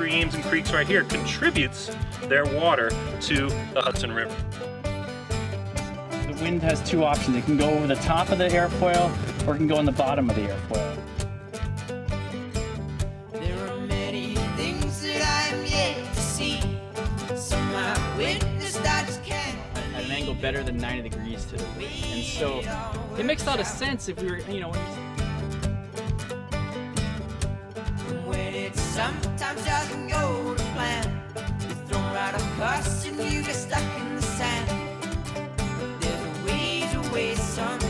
streams and creeks right here contributes their water to the Hudson River. The wind has two options. It can go over the top of the airfoil or it can go on the bottom of the airfoil. There are many things that I'm yet to see. Some I witnessed I just can't at an angle better than 90 degrees to the wind. And so it makes a lot of sense if we were, you know, sometimes doesn't go to plan. You're thrown right across and you get stuck in the sand. But there's a ways away somehow.